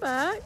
back.